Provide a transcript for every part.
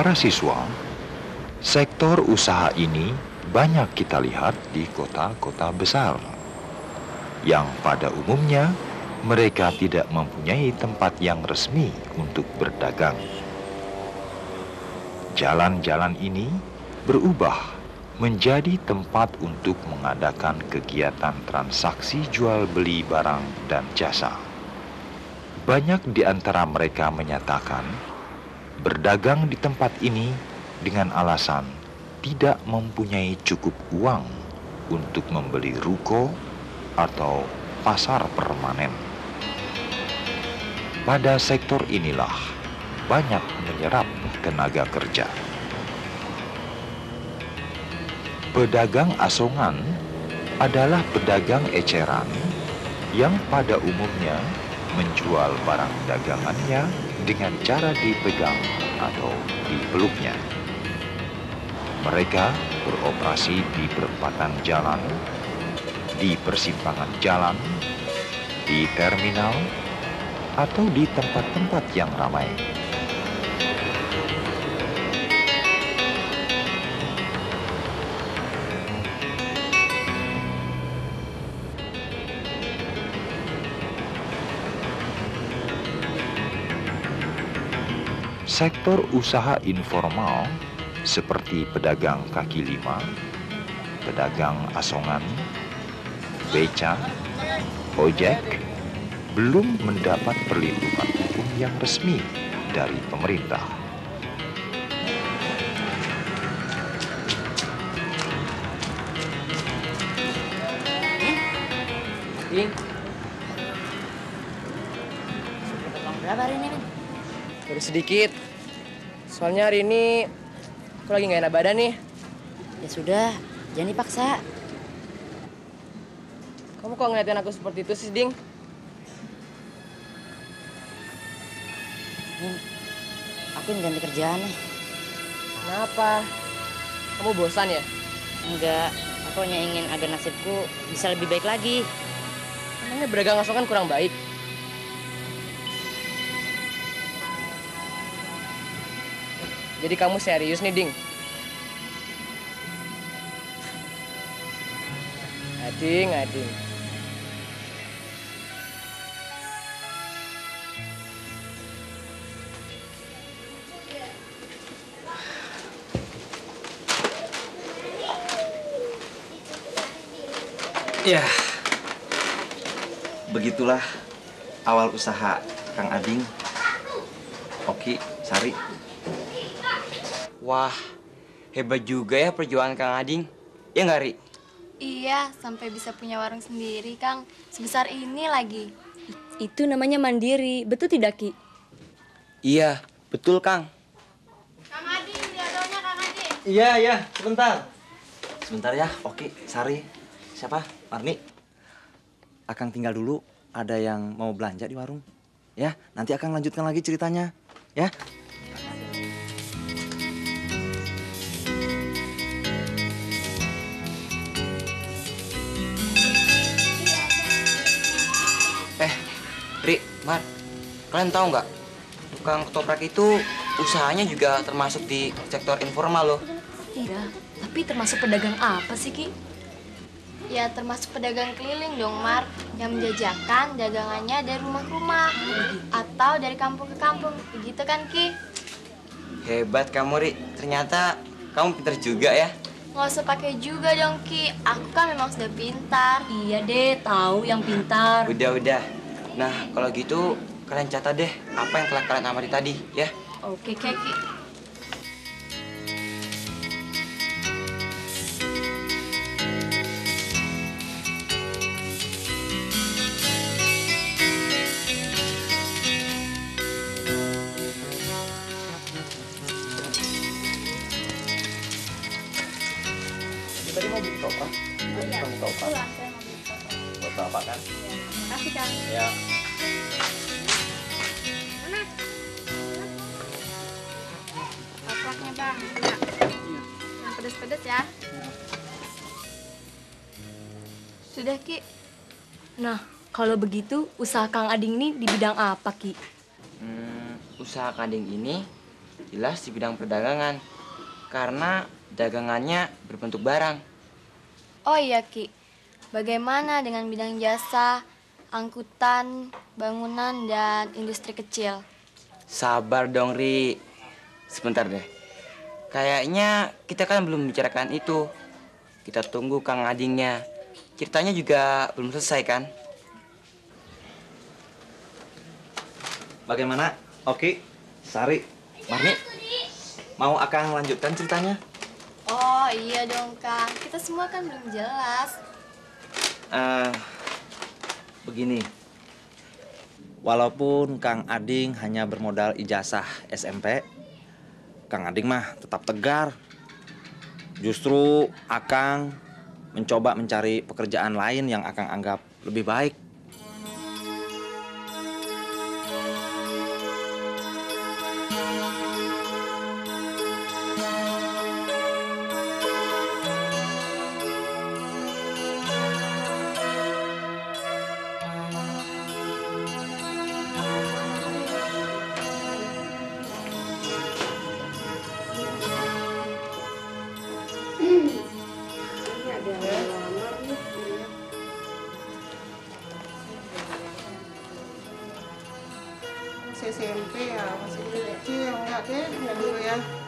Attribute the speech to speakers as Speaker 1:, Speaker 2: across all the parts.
Speaker 1: Para siswa, sektor usaha ini banyak kita lihat di kota-kota besar, yang pada umumnya mereka tidak mempunyai tempat yang resmi untuk berdagang. Jalan-jalan ini berubah menjadi tempat untuk mengadakan kegiatan transaksi jual beli barang dan jasa. Banyak di antara mereka menyatakan berdagang di tempat ini dengan alasan tidak mempunyai cukup uang untuk membeli ruko atau pasar permanen. Pada sektor inilah banyak menyerap tenaga kerja. Pedagang asongan adalah pedagang eceran yang pada umumnya menjual barang dagangannya dengan cara dipegang atau dipeluknya. Mereka beroperasi di perempatan jalan, di persimpangan jalan, di terminal, atau di tempat-tempat yang ramai. Sektor usaha informal seperti pedagang kaki lima, pedagang asongan, beca, ojek, belum mendapat perlindungan hukum yang resmi dari pemerintah.
Speaker 2: Sedikit. Soalnya hari ini aku lagi nggak enak badan nih.
Speaker 3: Ya sudah, jangan dipaksa.
Speaker 2: Kamu kok ngeliatin aku seperti itu sih, Ding?
Speaker 3: Min, aku ingin ganti kerjaan nih.
Speaker 2: Kenapa? Kamu bosan ya?
Speaker 3: Enggak, aku hanya ingin agar nasibku bisa lebih baik lagi.
Speaker 2: Emangnya berdagang asongan kurang baik? Jadi kamu serius nih, Ding? Ading, ading.
Speaker 4: Ya, begitulah awal usaha Kang Ading. Oki, Sari.
Speaker 5: Wah, hebat juga ya perjuangan Kang Ading. Ya nggak, Ri?
Speaker 6: Iya, sampai bisa punya warung sendiri, Kang. Sebesar ini lagi.
Speaker 7: Itu namanya mandiri, betul tidak Ki?
Speaker 5: Iya, betul Kang.
Speaker 6: Kang Adi, lihatnya Kang Adi.
Speaker 4: Iya, iya, sebentar. Sebentar ya, Oki, Sari. Siapa? Marni. Akang tinggal dulu, ada yang mau belanja di warung. Ya, nanti akan lanjutkan lagi ceritanya. Ya.
Speaker 5: Mar, kalian tahu nggak? Tukang ketoprak itu usahanya juga termasuk di sektor informal loh.
Speaker 7: Iya, tapi termasuk pedagang apa sih Ki?
Speaker 6: Ya, termasuk pedagang keliling dong, Mar. Yang menjajakan dagangannya dari rumah ke rumah. Atau dari kampung ke kampung. Begitu kan, Ki?
Speaker 5: Hebat kamu, Ri. Ternyata kamu pinter juga ya.
Speaker 6: Nggak usah pakai juga dong, Ki. Aku kan memang sudah pintar.
Speaker 7: Iya deh, tahu yang pintar.
Speaker 5: Udah, udah. Nah, kalau gitu kalian catat deh apa yang telah kalian amati tadi, ya.
Speaker 7: Oke, Ki. Ki.
Speaker 4: Tadi mau beli ketoprak? Iya, ketoprak. Buat bapak kan?
Speaker 6: Kasih, Kang.
Speaker 4: Ya.
Speaker 6: Topraknya, Bang. Ya. Yang pedes-pedes ya. Sudah, Ki.
Speaker 7: Nah, kalau begitu usaha Kang Ading ini di bidang apa Ki?
Speaker 5: Hmm, usaha kading ini Jelas di bidang perdagangan. Karena dagangannya berbentuk barang.
Speaker 6: Oh iya Ki, bagaimana dengan bidang jasa, angkutan, bangunan, dan industri kecil?
Speaker 5: Sabar dong, Ri. Sebentar deh. Kayaknya kita kan belum bicarakan itu. Kita tunggu Kang Adingnya. Ceritanya juga belum selesai kan?
Speaker 4: Bagaimana? Oki, Sari, Marni, mau Akang lanjutkan ceritanya?
Speaker 6: Oh iya dong Kang, kita semua kan belum jelas.
Speaker 4: Eh, begini. Walaupun Kang Ading hanya bermodal ijazah SMP, Kang Ading mah tetap tegar. Justru Akang mencoba mencari pekerjaan lain yang Akang anggap lebih baik.
Speaker 8: Masih SMP ya masih kecil enggak deh enggak dulu ya
Speaker 3: Lip.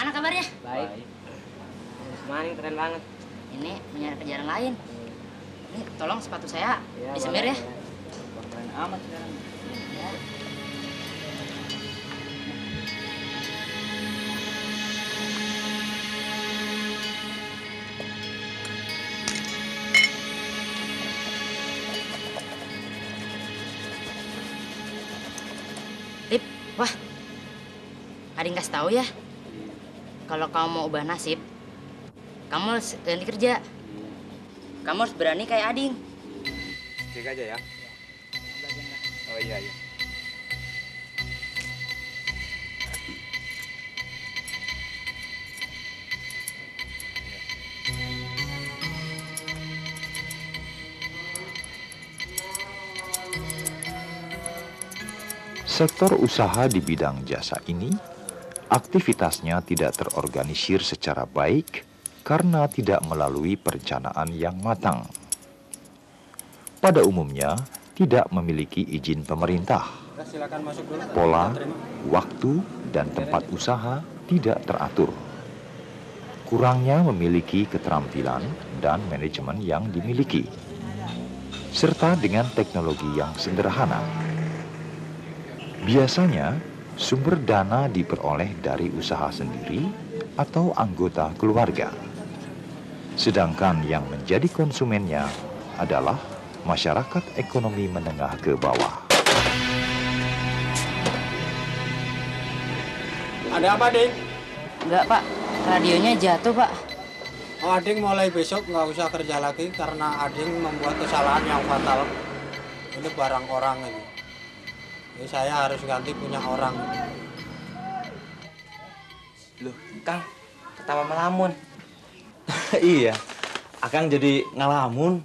Speaker 3: Bagaimana kabarnya?
Speaker 5: Baik. Maning keren banget.
Speaker 3: Ini mencari kerjaan lain. Ini tolong sepatu saya disemir ya.
Speaker 5: Keren amat sekarang.
Speaker 3: Ya. Lip, wah. Ading kasih tahu ya. Kalau kamu mau ubah nasib, kamu harus ganti kerja. Kamu harus berani kayak Ading.
Speaker 4: Cek aja ya. Oh iya iya.
Speaker 1: Sektor usaha di bidang jasa ini aktivitasnya tidak terorganisir secara baik karena tidak melalui perencanaan yang matang. Pada umumnya, tidak memiliki izin pemerintah. Pola, waktu, dan tempat usaha tidak teratur. Kurangnya memiliki keterampilan dan manajemen yang dimiliki, serta dengan teknologi yang sederhana. Biasanya, sumber dana diperoleh dari usaha sendiri atau anggota keluarga. Sedangkan yang menjadi konsumennya adalah masyarakat ekonomi menengah ke bawah.
Speaker 8: ada apa ding
Speaker 3: Enggak, Pak. Radionya jatuh, Pak.
Speaker 8: oh ading mulai besok nggak usah kerja lagi karena ading membuat kesalahan yang fatal ini barang orang ini jadi saya harus ganti punya orang
Speaker 5: Loh, Kang, ketawa melamun.
Speaker 4: iya. Akang jadi ngalamun.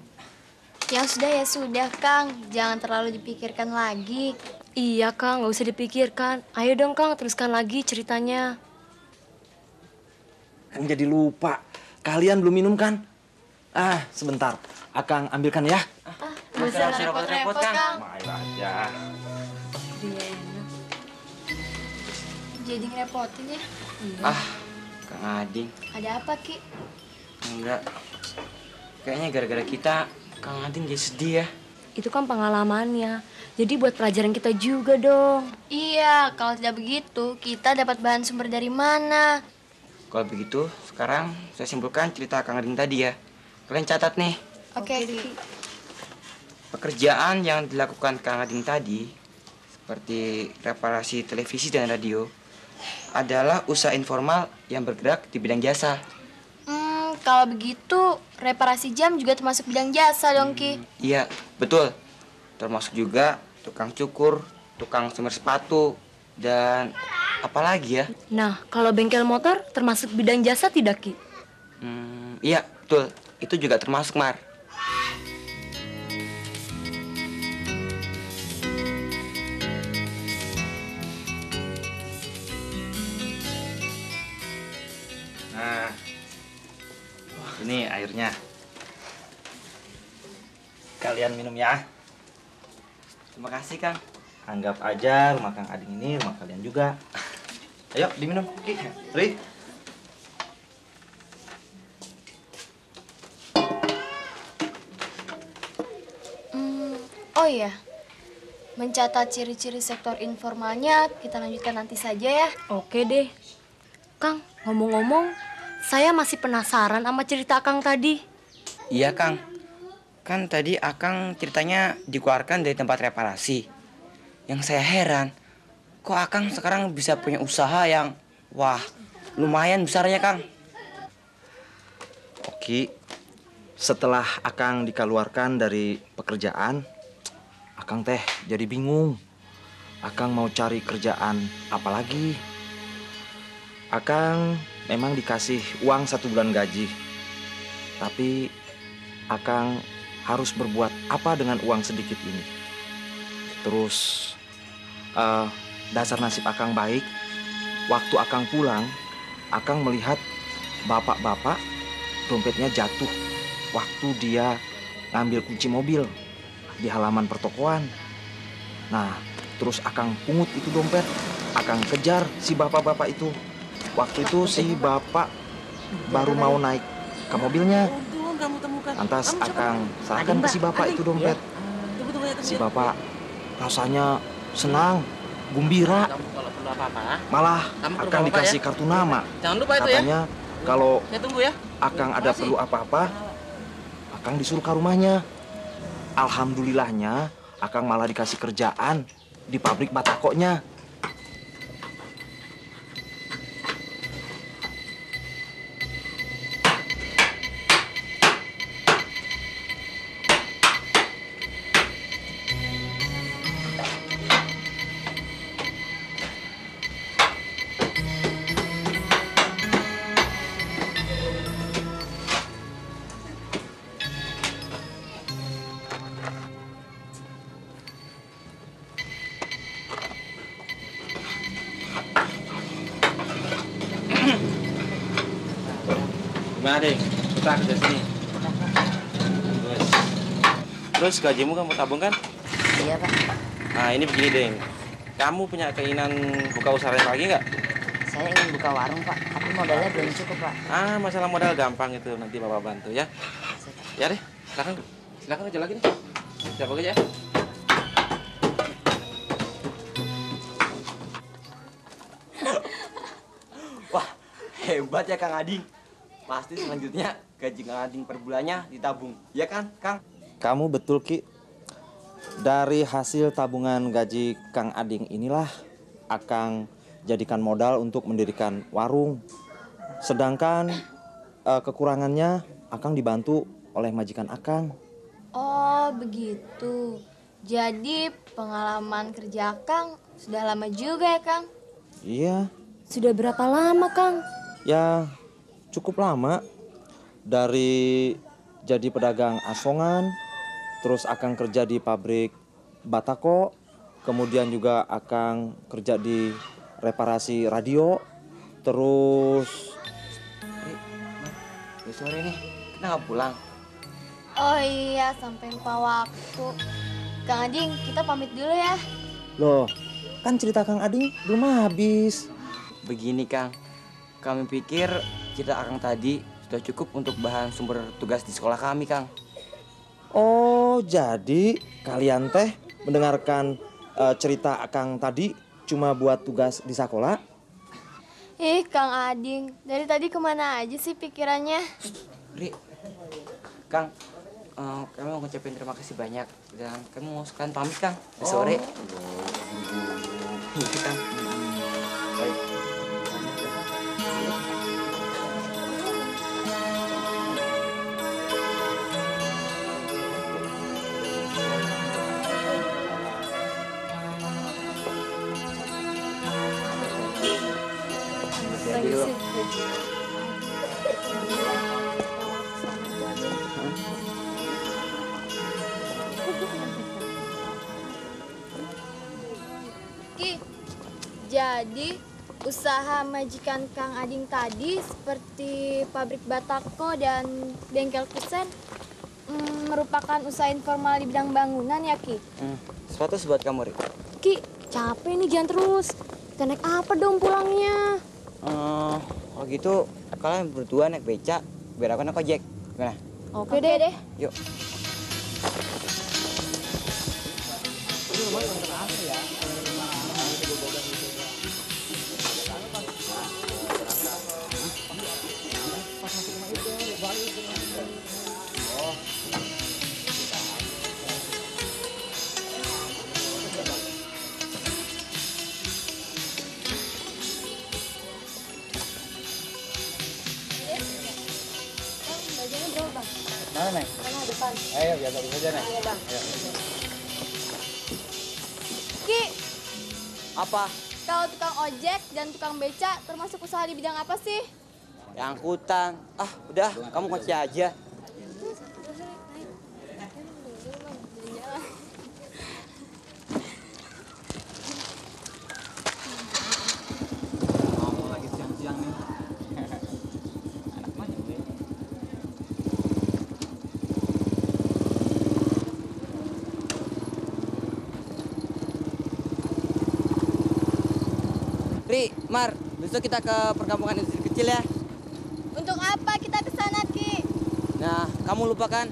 Speaker 6: Ya sudah ya sudah Kang, jangan terlalu dipikirkan lagi.
Speaker 7: Iya Kang, nggak usah dipikirkan. Ayo dong Kang, teruskan lagi ceritanya.
Speaker 4: Kang jadi lupa. Kalian belum minum kan? Ah, sebentar. Akang ambilkan ya.
Speaker 6: Nggak usah repot-repot Kang.
Speaker 4: Main aja.
Speaker 6: Jadi ngerepotin ya.
Speaker 5: Ah, Kang Ading.
Speaker 6: Ada apa, Ki?
Speaker 5: Enggak. Kayaknya gara-gara kita, Kang Ading jadi sedih ya.
Speaker 7: Itu kan pengalamannya. Jadi buat pelajaran kita juga dong.
Speaker 6: Iya, kalau tidak begitu, kita dapat bahan sumber dari mana?
Speaker 5: Kalau begitu, sekarang saya simpulkan cerita Kang Ading tadi ya. Kalian catat nih,
Speaker 6: Oke, Ki.
Speaker 5: pekerjaan yang dilakukan Kang Ading tadi, seperti reparasi televisi dan radio, adalah usaha informal yang bergerak di bidang jasa.
Speaker 6: Hmm, kalau begitu, reparasi jam juga termasuk bidang jasa dong, Ki.
Speaker 5: Iya, betul. Termasuk juga tukang cukur, tukang sumber sepatu, dan apalagi ya?
Speaker 7: Nah, kalau bengkel motor termasuk bidang jasa tidak, Ki?
Speaker 5: Hmm, iya, betul. Itu juga termasuk, Mar.
Speaker 4: Ini airnya. Kalian minum ya.
Speaker 5: Terima kasih, Kang.
Speaker 4: Anggap aja rumah Kang Ading ini rumah kalian juga. Ayo diminum. Ki, Ri.
Speaker 6: Hmm, oh iya. Mencatat ciri-ciri sektor informalnya, kita lanjutkan nanti saja ya.
Speaker 7: Oke deh. Kang, ngomong-ngomong, saya masih penasaran sama cerita Kang tadi.
Speaker 5: Iya, Kang. Kan tadi Akang ceritanya dikeluarkan dari tempat reparasi. Yang saya heran, kok Akang sekarang bisa punya usaha yang wah, lumayan besarnya, Kang.
Speaker 4: Oki, setelah Akang dikeluarkan dari pekerjaan, Akang teh jadi bingung. Akang mau cari kerjaan apa lagi? Akang memang dikasih uang satu bulan gaji. Tapi Akang harus berbuat apa dengan uang sedikit ini? Terus eh, dasar nasib Akang baik. Waktu Akang pulang, Akang melihat bapak-bapak dompetnya jatuh waktu dia ngambil kunci mobil di halaman pertokoan. Nah, terus Akang pungut itu dompet. Akang kejar si bapak-bapak itu. Waktu itu si bapak baru mau naik ke mobilnya. Lantas Akang serahkan ke si bapak itu dompet. Si bapak rasanya senang, gembira.
Speaker 2: Apa-apa,
Speaker 4: Malah
Speaker 2: Bapak
Speaker 4: dikasih kartu nama.
Speaker 2: jangan lupa itu ya.
Speaker 4: Katanya kalau
Speaker 2: Saya tunggu ya.
Speaker 4: Akang ada perlu apa-apa, Akang disuruh ke rumahnya. Alhamdulillahnya, Akang malah dikasih kerjaan di pabrik batakonya.
Speaker 9: Gimana deh? Kita kerja sini. Terus, terus gajimu kamu tabung kan?
Speaker 3: Iya, Pak.
Speaker 9: Nah ini begini deh. Kamu punya keinginan buka usaha lagi nggak?
Speaker 3: Saya ingin buka warung, Pak. Tapi modalnya belum cukup, Pak.
Speaker 9: Ah masalah modal gampang itu nanti bapak bantu ya. Ya deh, silakan silakan kerja lagi nih. Siapa kerja ya?
Speaker 5: Wah, hebat ya Kang Ading. Pasti selanjutnya gaji Kang Ading per bulannya ditabung. Ya kan, Kang?
Speaker 4: Kamu betul, Ki. Dari hasil tabungan gaji Kang Ading inilah Akang jadikan modal untuk mendirikan warung. Sedangkan eh, kekurangannya Akang dibantu oleh majikan Akang.
Speaker 6: Oh, begitu. Jadi, pengalaman kerja Kang sudah lama juga ya, Kang?
Speaker 4: Iya,
Speaker 7: Sudah berapa lama, Kang?
Speaker 4: ya cukup lama. Dari jadi pedagang asongan, terus Akang kerja di pabrik Batako, kemudian juga Akang kerja di reparasi radio, terus
Speaker 5: Udah sore nih, kita nggak pulang.
Speaker 6: Oh iya, sampai lupa waktu. Kang Ading, kita pamit dulu ya.
Speaker 4: Loh, kan cerita Kang Ading belum habis.
Speaker 5: begini Kang. Kami pikir cerita Akang tadi sudah cukup untuk bahan sumber tugas di sekolah kami Kang.
Speaker 4: Oh, jadi kalian teh mendengarkan eh, cerita Akang tadi cuma buat tugas di sekolah?
Speaker 6: Ih, Kang Ading, dari tadi ke mana aja sih pikirannya?
Speaker 5: Ri, Kang, eh, kami mau ngucapin terima kasih banyak dan kami mau sekalian pamit Kang. Sore. Iya Kang.
Speaker 6: Jadi usaha majikan Kang Ading tadi seperti pabrik batako dan bengkel kusen mm, merupakan usaha informal di bidang bangunan ya Ki?
Speaker 5: Hmm, sepatu buat kamu, Ri.
Speaker 7: Ki, capek nih jangan terus. Kita naik apa dong pulangnya?
Speaker 5: Eh, kalau gitu kalian berdua naik beca, biar aku naik ojek. Gimana?
Speaker 7: Oke, deh. deh.
Speaker 5: Yuk. Ayo, biasa bisa aja, Neng.
Speaker 6: Ki,
Speaker 5: Apa?
Speaker 6: kalau tukang ojek dan tukang beca termasuk usaha di bidang apa sih?
Speaker 5: Ya angkutan. Ah, udah, kamu kunci aja. Mar, besok kita ke perkampungan industri kecil ya.
Speaker 6: Untuk apa kita ke sana, Ki?
Speaker 5: Nah, kamu lupakan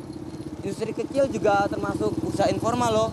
Speaker 5: industri kecil juga termasuk usaha informal loh.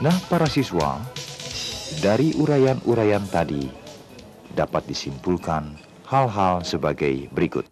Speaker 1: Nah, para siswa, dari uraian-uraian tadi dapat disimpulkan hal-hal sebagai berikut.